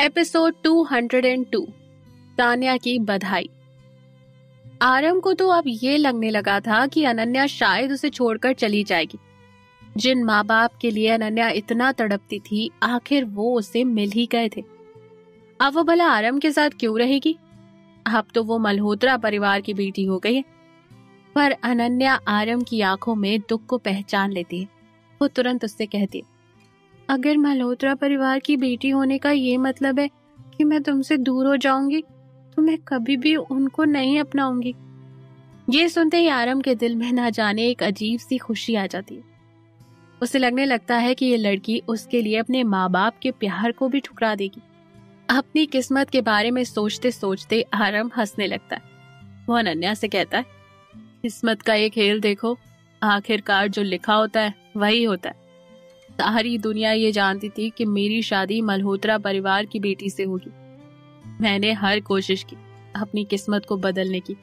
Episode 202 Tanya की बधाई। आरम को तो अब ये लगने लगा था कि अनन्या शायद उसे छोड़कर चली जाएगी। जिन माँ बाप के लिए अनन्या इतना तड़पती थी, आखिर वो उसे मिल ही गए थे। अब वो भला आरम के साथ क्यों रहेगी? अब तो वो मल्होत्रा परिवार की बेटी हो गई है। पर अनन्या आरम की आँखों में दुख को पहचान लेती है। वो तुरंत उससे कहती है अगर मल्होत्रा परिवार की बेटी होने का ये मतलब है कि मैं तुमसे दूर हो जाऊँगी तो मैं कभी भी उनको नहीं अपनाऊँगी। ये सुनते ही आरम के दिल में ना जाने एक अजीब सी खुशी आ जाती है। उसे लगने लगता है कि ये लड़की उसके लिए अपने माँ बाप के प्यार को भी ठुकरा देगी। अपनी किस्मत के बारे में सोचते सोचते आरम हंसने लगता है। वो अनन्या से कहता है, किस्मत का ये खेल देखो, आखिरकार जो लिखा होता है, वही होता है। सारी दुनिया ये जानती थी कि मेरी शादी मल्होत्रा परिवार की बेटी से होगी। मैंने हर कोशिश की अपनी किस्मत को बदलने की,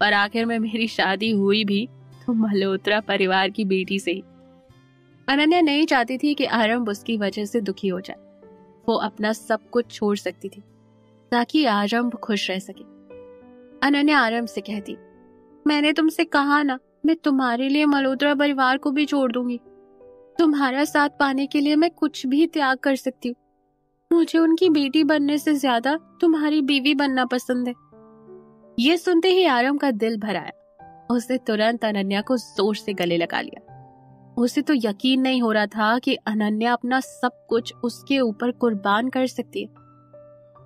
पर आखिर में मेरी शादी हुई भी तो मल्होत्रा परिवार की बेटी से ही। अनन्या नहीं चाहती थी कि आरंभ उसकी वजह से दुखी हो जाए। वो अपना सब कुछ छोड़ सकती थी, ताकि आरंभ खुश रह सके। अनन्या आरंभ से कहती, मैंने तुमसे कहा ना, मैं तुम्हारे लिए मल्होत्रा परिवार को भी छोड़ दूँगी। तुम्हारा साथ पाने के लिए मैं कुछ भी त्याग कर सकती हूँ। मुझे उनकी बेटी बनने से ज़्यादा तुम्हारी बीवी बनना पसंद है। ये सुनते ही आरम का दिल भर आया उसने तुरंत अनन्या को ज़ोर से गले लगा लिया। उसे तो यकीन नहीं हो रहा था कि अनन्या अपना सब कुछ उसके ऊपर कुर्बान कर सकती है।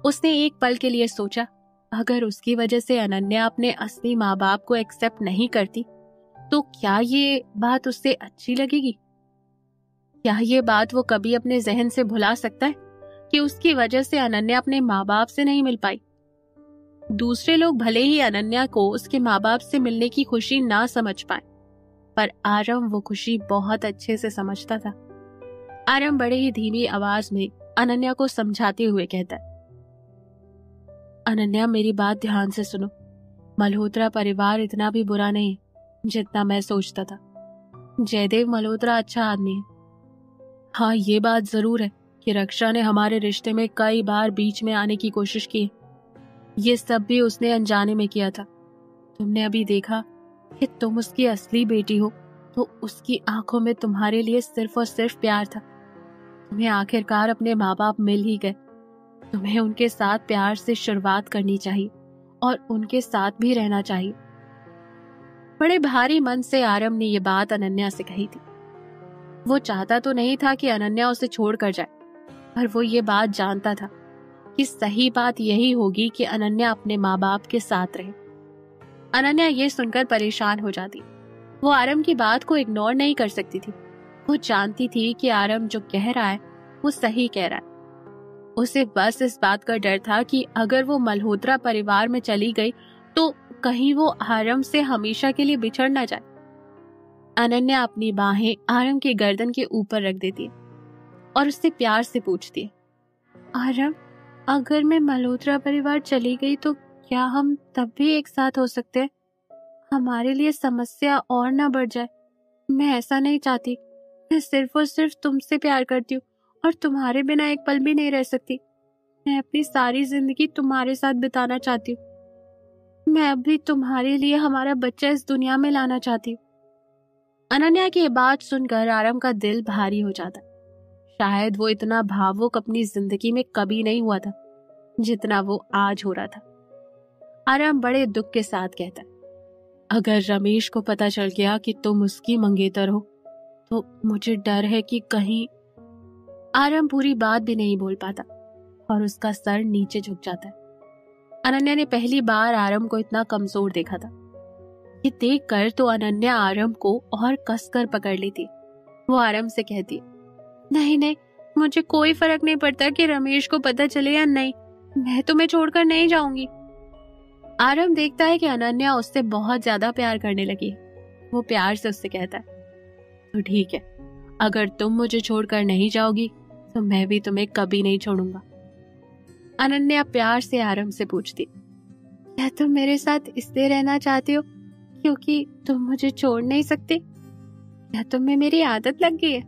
उसने एक पल के लिए सोचा, अगर उसकी वजह से अनन्या अपने असली माँ बाप को एक्सेप्ट नहीं करती तो क्या ये बात उससे अच्छी लगेगी? क्या ये बात वो कभी अपने जहन से भुला सकता है कि उसकी वजह से अनन्या अपने माँ बाप से नहीं मिल पाई? दूसरे लोग भले ही अनन्या को उसके माँ बाप से मिलने की खुशी ना समझ पाए, पर आरम वो खुशी बहुत अच्छे से समझता था। आरम बड़े ही धीमी आवाज़ में अनन्या को समझाते हुए कहता है, अनन्या, मेरी बात ध्यान से सुनो। मल्होत्रा परिवार इतना भी बुरा नहीं जितना मैं सोचता था। जयदेव मल्होत्रा अच्छा आदमी है। हाँ ये बात ज़रूर है कि रक्षा ने हमारे रिश्ते में कई बार बीच में आने की कोशिश की। ये सब भी उसने अनजाने में किया था। तुमने अभी देखा कि तुम उसकी असली बेटी हो तो उसकी आँखों में तुम्हारे लिए सिर्फ़ और सिर्फ़ प्यार था। तुम्हें आखिरकार अपने माँ बाप मिल ही गए। तुम्हें उनके साथ प्यार से शुरुआत करनी चाहिए और उनके साथ भी रहना चाहिए। बड़े भारी मन से आरम ने यह बात अनन्या से कही थी। वो चाहता तो नहीं था कि अनन्या उसे छोड़ कर जाए, पर वो ये बात जानता था कि सही बात यही होगी कि अनन्या अपने माँ बाप के साथ रहे। अनन्या ये सुनकर परेशान हो जाती। वो आरम की बात को इग्नोर नहीं कर सकती थी। वो जानती थी कि आरम जो कह रहा है, वो सही कह रहा है। उसे बस इस बात का डर था कि अगर वो मल्होत्रा परिवार में चली गई तो कहीं वो आरम से हमेशा के लिए बिछड़ ना जाए। अनन्या अपनी बाहें आरम के गर्दन के ऊपर रख देती और उससे प्यार से पूछती, आरम, अगर मैं मल्होत्रा परिवार चली गई तो क्या हम तब भी एक साथ हो सकते हमारे लिए समस्या और ना बढ़ जाए। मैं ऐसा नहीं चाहती। मैं सिर्फ़ और सिर्फ़ तुमसे प्यार करती हूँ और तुम्हारे बिना एक पल भी नहीं रह सकती। मैं अपनी सारी ज़िंदगी तुम्हारे साथ बिताना चाहती हूँ। मैं अभी तुम्हारे लिए हमारा बच्चा इस दुनिया में लाना चाहती हूँ। अनन्या की बात सुनकर आरम का दिल भारी हो जाता। शायद वो इतना भावुक अपनी ज़िंदगी में कभी नहीं हुआ था, जितना वो आज हो रहा था। आरम बड़े दुख के साथ कहता, अगर रमेश को पता चल गया कि तुम उसकी मंगेतर हो तो मुझे डर है कि कहीं आरम पूरी बात भी नहीं बोल पाता और उसका सर नीचे झुक जाता है। अनन्या ने पहली बार आरम को इतना कमज़ोर देखा था। ये देख कर तो अनन्या आरम को और कसकर पकड़ लेती। वो आरम से कहती, नहीं नहीं, मुझे कोई फ़र्क नहीं पड़ता कि रमेश को पता चले या नहीं। मैं तुम्हें छोड़कर नहीं जाऊँगी। आरम देखता है कि अनन्या उससे बहुत ज़्यादा प्यार करने लगी। वो प्यार से उससे कहता है तो ठीक है, अगर तुम मुझे छोड़कर नहीं जाओगी तो मैं भी तुम्हें कभी नहीं छोड़ूँगा। अनन्या प्यार से आरम से पूछती, क्या तुम मेरे साथ इसलिए रहना चाहती हो? क्योंकि तुम मुझे छोड़ नहीं सकते। क्या तुम्हें मेरी आदत लग गई है।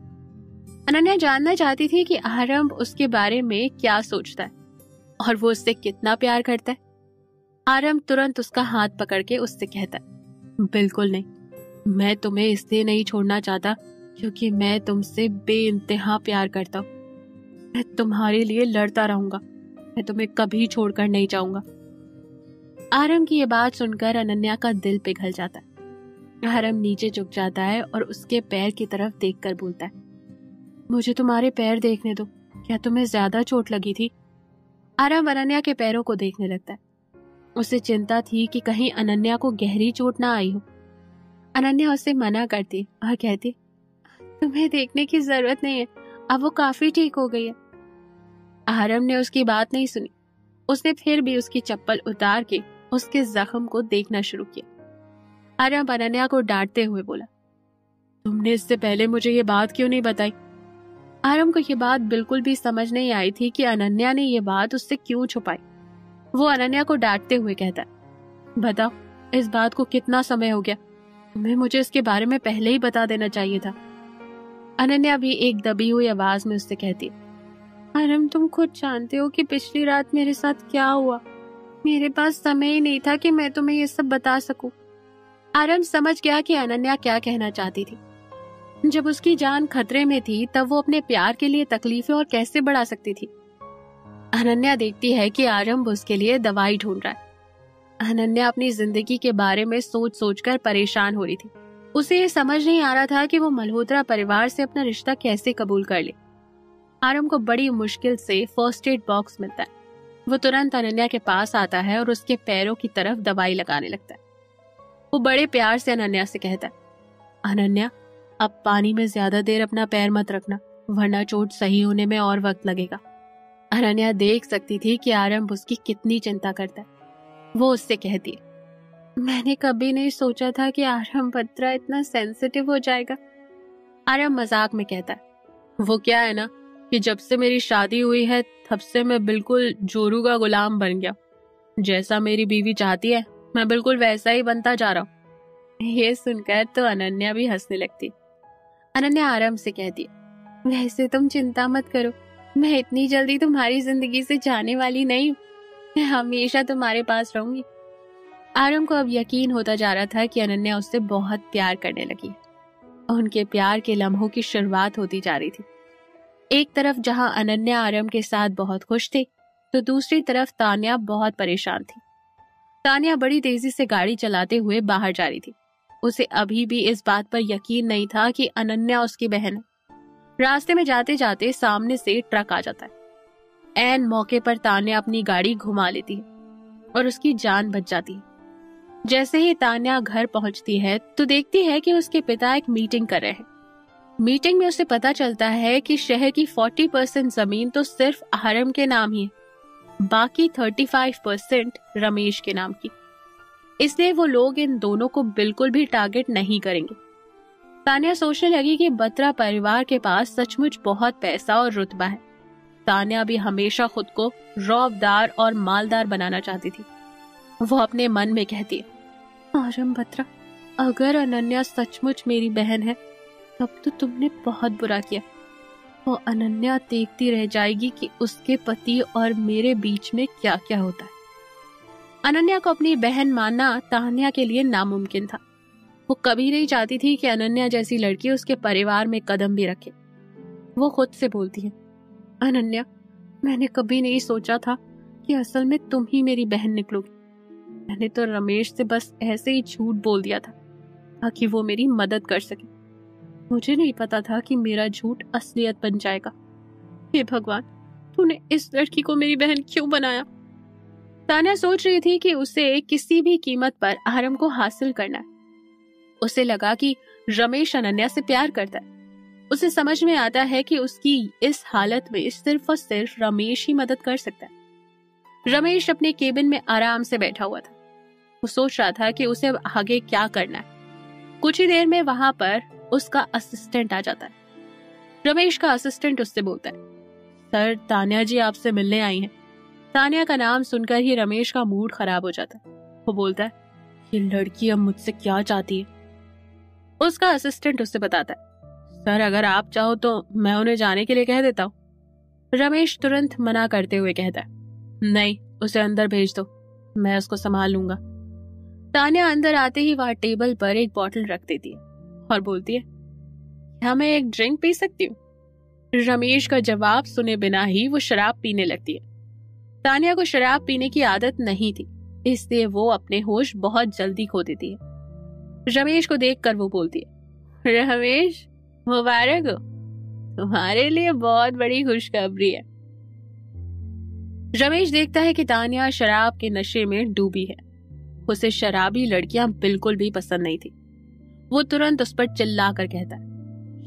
अनन्या जानना चाहती थी कि आरंभ उसके बारे में क्या सोचता है और वो उससे कितना प्यार करता है। आरम तुरंत उसका हाथ पकड़ के उससे कहता है, बिल्कुल नहीं। मैं तुम्हें इसलिए नहीं छोड़ना चाहता क्योंकि मैं तुमसे बे इंतहा प्यार करता हूँ। मैं तुम्हारे लिए लड़ता रहूँगा। मैं तुम्हें कभी छोड़कर नहीं जाऊँगा। आरम की ये बात सुनकर अनन्या का दिल पिघल जाता है। आरम नीचे झुक जाता है और उसके पैर की तरफ़ देखकर बोलता है, मुझे तुम्हारे पैर देखने दो। क्या तुम्हें ज़्यादा चोट लगी थी? आरम अनन्या के पैरों को देखने लगता है। उसे चिंता थी कि कहीं अनन्या को गहरी चोट ना आई हो। अनन्या उसे मना करती और कहती, तुम्हें देखने की ज़रूरत नहीं है। अब वो काफ़ी ठीक हो गई है। आरम ने उसकी बात नहीं सुनी। उसने फिर भी उसकी चप्पल उतार के उसके जख्म को देखना शुरू किया। आरम अनन्या को डांटते हुए बोला, तुमने इससे पहले मुझे ये बात क्यों नहीं बताई? आरम को ये बात बिल्कुल भी समझ नहीं आई थी कि अनन्या ने ये बात उससे क्यों छुपाई। वो अनन्या को डांटते हुए कहता बताओ, इस बात को कितना समय हो गया? तुम्हें मुझे इसके बारे में पहले ही बता देना चाहिए था। अनन्या भी एक दबी हुई आवाज़ में उससे कहती अरम, तुम खुद जानते हो कि पिछली रात मेरे साथ क्या हुआ? मेरे पास समय ही नहीं था कि मैं तुम्हें ये सब बता सकूँ। आरम समझ गया कि अनन्या क्या कहना चाहती थी। जब उसकी जान खतरे में थी, तब वो अपने प्यार के लिए तकलीफें और कैसे बढ़ा सकती थी। अनन्या देखती है कि आरंभ उसके लिए दवाई ढूंढ रहा है। अनन्या अपनी ज़िंदगी के बारे में सोच सोच कर परेशान हो रही थी। उसे ये समझ नहीं आ रहा था कि वो मल्होत्रा परिवार से अपना रिश्ता कैसे कबूल कर ले। आरम को बड़ी मुश्किल से फ़र्स्ट एड बॉक्स मिलता है। वो तुरंत अनन्या के पास आता है और उसके पैरों की तरफ़ दवाई लगाने लगता है। वो बड़े प्यार से अनन्या से कहता है, अनन्या, अब पानी में ज़्यादा देर अपना पैर मत रखना, वरना चोट सही होने में और वक्त लगेगा। अनन्या देख सकती थी कि आरंभ उसकी कितनी चिंता करता है। वो उससे कहती है, मैंने कभी नहीं सोचा था कि आरम बत्रा इतना सेंसिटिव हो जाएगा। आरम मज़ाक में कहता है, वो क्या है ना कि जब से मेरी शादी हुई है, तब से मैं बिल्कुल जोरू का गुलाम बन गया। जैसा मेरी बीवी चाहती है, मैं बिल्कुल वैसा ही बनता जा रहा हूँ। ये सुनकर तो अनन्या भी हंसने लगती। अनन्या आराम से कहती, वैसे तुम चिंता मत करो, मैं इतनी जल्दी तुम्हारी ज़िंदगी से जाने वाली नहीं हूँ। मैं हमेशा तुम्हारे पास रहूँगी। आरम को अब यकीन होता जा रहा था कि अनन्या उससे बहुत प्यार करने लगी। उनके प्यार के लम्हों की शुरुआत होती जा रही थी। एक तरफ़ जहाँ अनन्या आरम के साथ बहुत खुश थे तो दूसरी तरफ़ तानिया बहुत परेशान थी। तानिया बड़ी तेज़ी से गाड़ी चलाते हुए बाहर जा रही थी। उसे अभी भी इस बात पर यकीन नहीं था कि अनन्या उसकी बहन है। रास्ते में जाते जाते सामने से ट्रक आ जाता है। एन मौके पर तान्या अपनी गाड़ी घुमा लेती है और उसकी जान बच जाती है। जैसे ही तान्या घर पहुँचती है तो देखती है कि उसके पिता एक मीटिंग कर रहे हैं। मीटिंग में उसे पता चलता है कि शहर की 40 परसेंट ज़मीन तो सिर्फ़ आहरम के नाम ही बाकी 35 परसेंट रमेश के नाम की। इसलिए वो लोग इन दोनों को बिल्कुल भी टारगेट नहीं करेंगे। तानिया सोचने लगी कि बत्रा परिवार के पास सचमुच बहुत पैसा और रुतबा है। तानिया भी हमेशा खुद को रौबदार और मालदार बनाना चाहती थी। वो अपने मन में कहती है आरम बत्रा, अगर अनन्या सचमुच मेरी बहन है तब तो तुमने बहुत बुरा किया। वो अनन्या देखती रह जाएगी कि उसके पति और मेरे बीच में क्या क्या होता है। अनन्या को अपनी बहन मानना तानिया के लिए नामुमकिन था। वो कभी नहीं चाहती थी कि अनन्या जैसी लड़की उसके परिवार में कदम भी रखे। वो खुद से बोलती है, अनन्या, मैंने कभी नहीं सोचा था कि असल में तुम ही मेरी बहन निकलोगी। मैंने तो रमेश से बस ऐसे ही झूठ बोल दिया था, ताकि वो मेरी मदद कर सके। मुझे नहीं पता था कि मेरा झूठ असलियत बन जाएगा। हे भगवान, तूने इस लड़की को मेरी बहन क्यों बनाया? ताना सोच रही थी कि उसे किसी भी कीमत पर आरम को हासिल करना है। उसे लगा कि रमेश अनन्या से प्यार करता है। उसे समझ में आता है कि उसकी इस हालत में सिर्फ़ और सिर्फ़ रमेश ही मदद कर सकता है। रमेश अपने केबिन में आराम से बैठा हुआ था। वो सोच रहा था कि उसे अब आगे क्या करना है। कुछ ही देर में वहाँ पर उसका असिस्टेंट आ जाता है। रमेश का असिस्टेंट उससे बोलता है, सर, तानिया जी आपसे मिलने आई हैं। तानिया का नाम सुनकर ही रमेश का मूड खराब हो जाता है। वो बोलता है, ये लड़की अब मुझसे क्या चाहती है? उसका असिस्टेंट उससे बताता है, सर, अगर आप चाहो तो मैं उन्हें जाने के लिए कह देता हूँ। रमेश तुरंत मना करते हुए कहता है, नहीं, उसे अंदर भेज दो, मैं उसको संभाल लूँगा। तानिया अंदर आते ही वहाँ टेबल पर एक बॉटल रख देती है। और बोलती है, क्या मैं एक ड्रिंक पी सकती हूँ? रमेश का जवाब सुने बिना ही वो शराब पीने लगती है। तानिया को शराब पीने की आदत नहीं थी, इसलिए वो अपने होश बहुत जल्दी खो देती है। रमेश को देखकर वो बोलती है, रमेश, मुबारक हो। तुम्हारे लिए बहुत बड़ी खुशखबरी है। रमेश देखता है कि तानिया शराब के नशे में डूबी है। उसे शराबी लड़कियाँ बिल्कुल भी पसंद नहीं थी। वो तुरंत उस पर चिल्ला कर कहता है,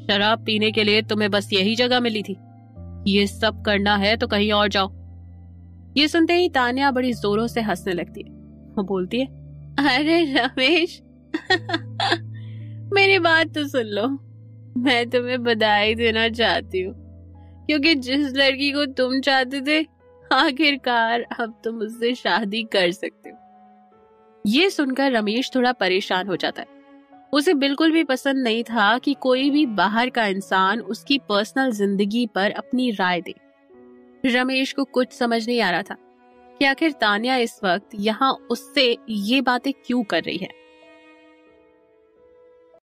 शराब पीने के लिए तुम्हें बस यही जगह मिली थी। ये सब करना है तो कहीं और जाओ। ये सुनते ही तानिया बड़ी जोरों से हंसने लगती है। वो बोलती है, अरे रमेश, मेरी बात तो सुन लो। मैं तुम्हें बधाई देना चाहती हूँ, क्योंकि जिस लड़की को तुम चाहते थे, आखिरकार अब तुम उससे शादी कर सकते हो। ये सुनकर रमेश थोड़ा परेशान हो जाता है। उसे बिल्कुल भी पसंद नहीं था कि कोई भी बाहर का इंसान उसकी पर्सनल ज़िंदगी पर अपनी राय दे। रमेश को कुछ समझ नहीं आ रहा था कि आखिर तानिया इस वक्त यहाँ उससे ये बातें क्यों कर रही है?